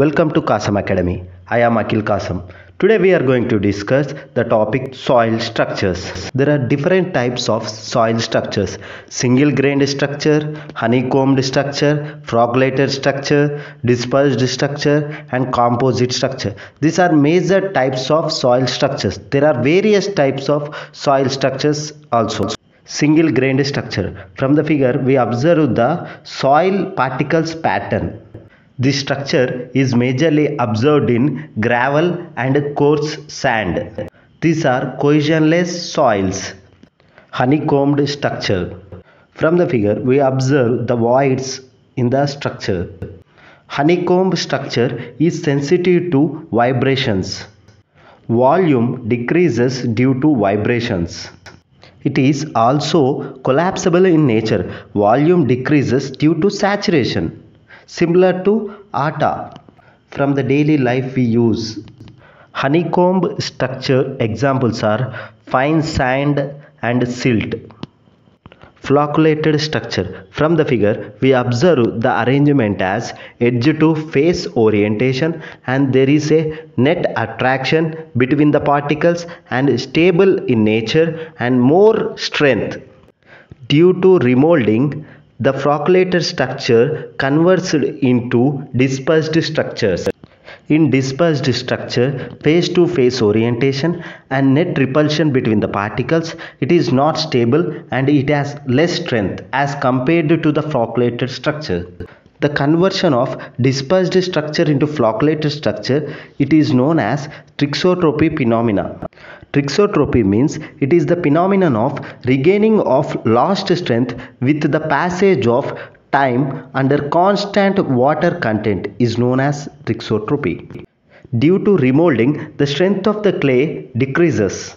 Welcome to Kasam Academy. I am Akil Kasam. Today we are going to discuss the topic soil structures. There are different types of soil structures. Single grained structure, honeycombed structure, flocculated structure, dispersed structure and composite structure. These are major types of soil structures. There are various types of soil structures also. Single grained structure. From the figure we observe the soil particles pattern. This structure is majorly observed in gravel and coarse sand. These are cohesionless soils. Honeycombed structure. From the figure, we observe the voids in the structure. Honeycomb structure is sensitive to vibrations. Volume decreases due to vibrations. It is also collapsible in nature. Volume decreases due to saturation similar to atta from the daily life we use. Honeycomb structure examples are fine sand and silt. Flocculated structure. From the figure, we observe the arrangement as edge to face orientation and there is a net attraction between the particles and stable in nature and more strength. Due to remolding, the flocculated structure converts into dispersed structures. In dispersed structure, face-to-face orientation and net repulsion between the particles, it is not stable and it has less strength as compared to the flocculated structure. The conversion of dispersed structure into flocculated structure, it is known as thixotropy phenomena. Thixotropy means it is the phenomenon of regaining of lost strength with the passage of time under constant water content is known as thixotropy. Due to remolding, the strength of the clay decreases.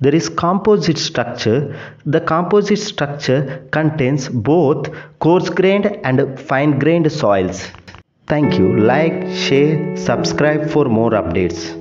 There is composite structure. The composite structure contains both coarse grained and fine grained soils. Thank you. Like, share, subscribe for more updates.